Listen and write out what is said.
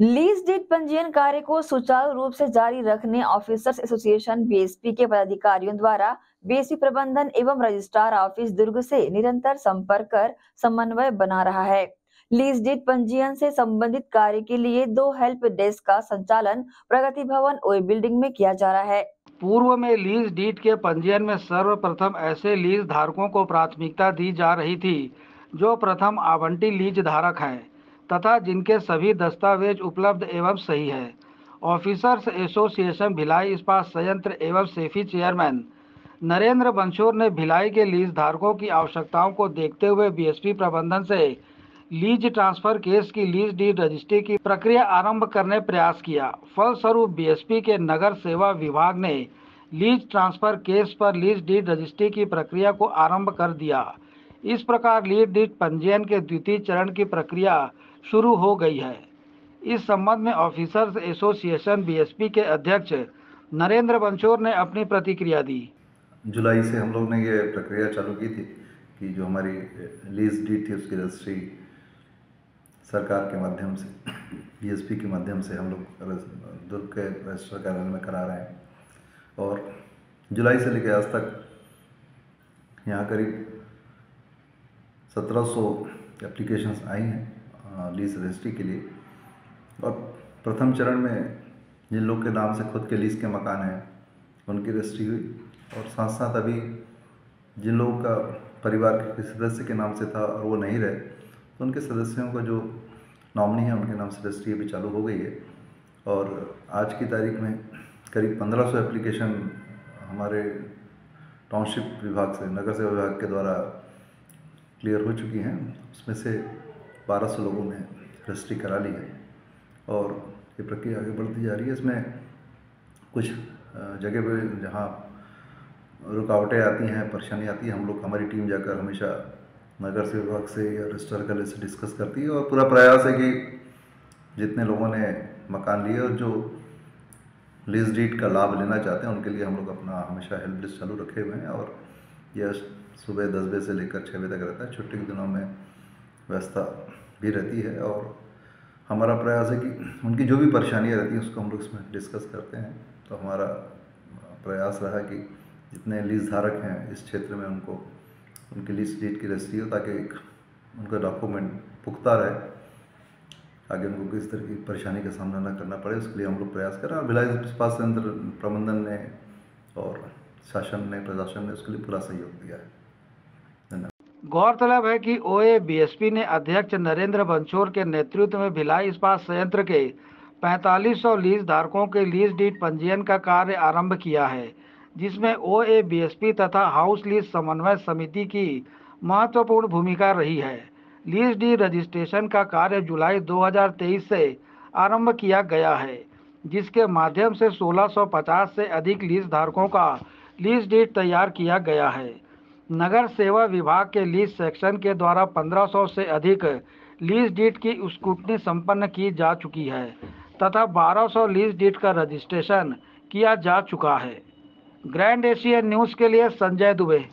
Lease deed पंजीयन कार्य को सुचारू रूप से जारी रखने ऑफिसर्स एसोसिएशन बीएसपी के पदाधिकारियों द्वारा बीएसपी प्रबंधन एवं रजिस्ट्रार ऑफ़िस दुर्ग से निरंतर संपर्क कर समन्वय बना रहा है। लीज डीड पंजीयन से संबंधित कार्य के लिए दो हेल्प डेस्क का संचालन प्रगति भवन ओए बिल्डिंग में किया जा रहा है। पूर्व में लीज डीड के पंजीयन में सर्वप्रथम ऐसे लीज धारकों को प्राथमिकता दी जा रही थी, जो प्रथम आवंटी लीज धारक हैं। तथा जिनके सभी दस्तावेज़ उपलब्ध एवं सही है। ऑफिसर्स एसोसिएशन भिलाई इस्पात संयंत्र एवं सेफी चेयरमैन नरेंद्र बंशोर ने भिलाई के लीज धारकों की आवश्यकताओं को देखते हुए बीएसपी प्रबंधन से लीज ट्रांसफ़र केस की लीज डीड रजिस्ट्री की प्रक्रिया आरंभ करने प्रयास किया। फलस्वरूप बीएसपी के नगर सेवा विभाग ने लीज ट्रांसफ़र केस पर लीज डीड रजिस्ट्री की प्रक्रिया को आरंभ कर दिया। इस प्रकार लीज डीड पंजीयन के द्वितीय चरण की प्रक्रिया शुरू हो गई है। इस संबंध में ऑफिसर्स एसोसिएशन बीएसपी के अध्यक्ष नरेंद्र बंशोर ने अपनी प्रतिक्रिया दी। जुलाई से हम लोग ने ये प्रक्रिया चालू की थी कि जो हमारी लीज डी थी, उसकी रजिस्ट्री सरकार के माध्यम से, बीएसपी के माध्यम से हम लोग दुर्ग के रजिस्टर कार्यालय में करा रहे हैं। और जुलाई से लेकर आज तक यहाँ करीब 1700 एप्लीकेशंस आई हैं। लीज रजिस्ट्री के लिए। और प्रथम चरण में जिन लोग के नाम से खुद के लीज के मकान हैं, उनकी रजिस्ट्री हुई। और साथ साथ अभी जिन लोगों का परिवार के सदस्य के नाम से था और वो नहीं रहे तो उनके सदस्यों का जो नॉमनी है, उनके नाम से रजिस्ट्री अभी चालू हो गई है। और आज की तारीख में करीब 1500 एप्लीकेशन हमारे टाउनशिप विभाग से, नगर सेवा विभाग के द्वारा क्लियर हो चुकी हैं। उसमें से बारह सौ लोगों ने रजिस्ट्री करा ली है और ये प्रक्रिया आगे बढ़ती जा रही है। इसमें कुछ जगह पे जहाँ रुकावटें आती हैं, परेशानी आती है, हम लोग, हमारी टीम जाकर हमेशा नगर से, विभाग से या रजिस्टर कले से डिस्कस करती है और पूरा प्रयास है कि जितने लोगों ने मकान लिए और जो लीज डीट का लाभ लेना चाहते हैं, उनके लिए हम लोग अपना हमेशा हेल्प लिस्ट चालू रखे हुए हैं और यह सुबह दस बजे से लेकर छः बजे तक रहता है। छुट्टी के दिनों में व्यवस्था भी रहती है और हमारा प्रयास है कि उनकी जो भी परेशानियाँ रहती हैं, उसको हम लोग इसमें डिस्कस करते हैं। तो हमारा प्रयास रहा कि जितने लीज धारक हैं, इस क्षेत्र में उनको, उनकी लीज डीट की रजिस्ट्री हो, ताकि उनका डॉक्यूमेंट पुख्ता रहे आगे उनको किस तरह की परेशानी का सामना न करना पड़े। उसके लिए हम लोग प्रयास करें और भिलाई संयंत्र प्रबंधन ने और शासन ने, प्रशासन ने उसके लिए पूरा सहयोग दिया है। गौरतलब है कि ओए बीएसपी ने अध्यक्ष नरेंद्र बंशोर के नेतृत्व में भिलाई इस्पात संयंत्र के 4500 लीज धारकों के लीज डीट पंजीयन का कार्य आरंभ किया है, जिसमें ओए बीएसपी तथा हाउस लीज समन्वय समिति की महत्वपूर्ण भूमिका रही है। लीज डी रजिस्ट्रेशन का कार्य जुलाई 2023 से आरंभ किया गया है, जिसके माध्यम से 1650 से अधिक लीज धारकों का लीज डीट तैयार किया गया है। नगर सेवा विभाग के लीज सेक्शन के द्वारा 1500 से अधिक लीज डीट की स्कूटनी संपन्न की जा चुकी है, तथा 1200 लीज डीट का रजिस्ट्रेशन किया जा चुका है। ग्रैंड एशिया न्यूज़ के लिए संजय दुबे।